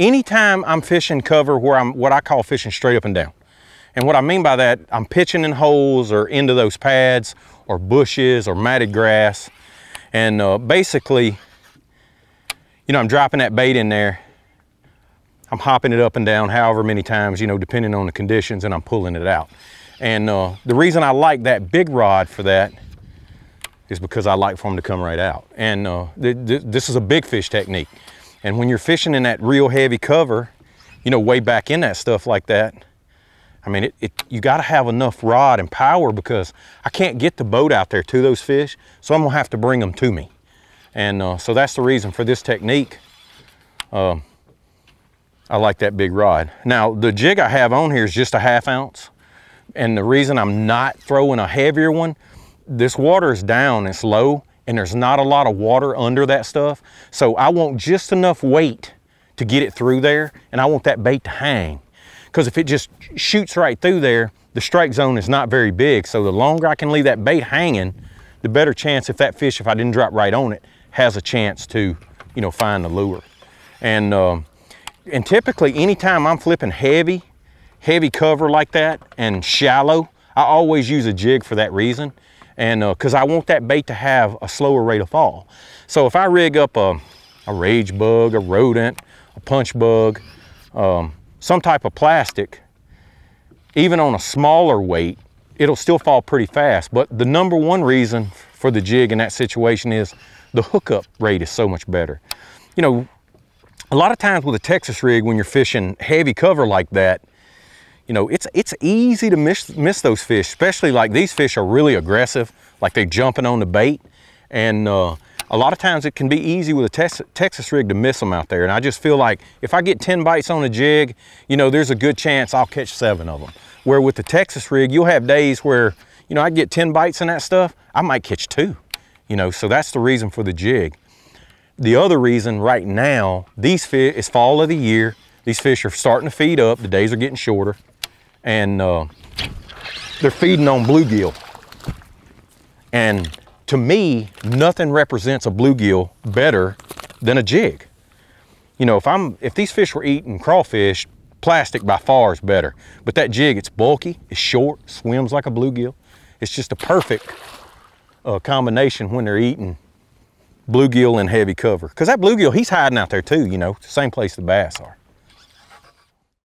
anytime I'm fishing cover where I'm what I call fishing straight up and down. And what I mean by that, I'm pitching in holes or into those pads or bushes or matted grass. And uh, basically, you know, I'm dropping that bait in there. I'm hopping it up and down however many times, you know, depending on the conditions, and I'm pulling it out. And uh, the reason I like that big rod for that is because I like for them to come right out. And uh, th th this is a big fish technique. And when you're fishing in that real heavy cover, you know, way back in that stuff like that, I mean, it, it, you got to have enough rod and power because I can't get the boat out there to those fish, so I'm gonna have to bring them to me. And uh, so that's the reason for this technique. Uh, I like that big rod. Now, the jig I have on here is just a half ounce. And the reason I'm not throwing a heavier one, this water is down, it's low, and there's not a lot of water under that stuff. So I want just enough weight to get it through there, and I want that bait to hang. Because if it just shoots right through there, the strike zone is not very big. So the longer I can leave that bait hanging, the better chance if that fish, if I didn't drop right on it, has a chance to, you know, find the lure. And, um, and typically anytime I'm flipping heavy, heavy cover like that and shallow, I always use a jig for that reason. And because uh, I want that bait to have a slower rate of fall. So if I rig up a, a rage bug, a rodent, a punch bug, um, some type of plastic, even on a smaller weight, it'll still fall pretty fast. But the number one reason for the jig in that situation is the hookup rate is so much better. You know, a lot of times with a Texas rig, when you're fishing heavy cover like that, you know, it's it's easy to miss miss those fish, especially like these fish are really aggressive, like they're jumping on the bait. And uh, a lot of times it can be easy with a Texas, Texas rig to miss them out there. And I just feel like if I get 10 bites on a jig, you know, there's a good chance I'll catch seven of them. Where with the Texas rig, you'll have days where, you know, I get 10 bites in that stuff, I might catch two, you know, so that's the reason for the jig. The other reason right now, these fish, it's fall of the year, these fish are starting to feed up, the days are getting shorter, and uh, they're feeding on bluegill. And to me, nothing represents a bluegill better than a jig. You know, if I'm if these fish were eating crawfish, plastic by far is better. But that jig, it's bulky, it's short, swims like a bluegill. It's just a perfect uh, combination when they're eating bluegill and heavy cover. Because that bluegill, he's hiding out there too, you know, same place the bass are.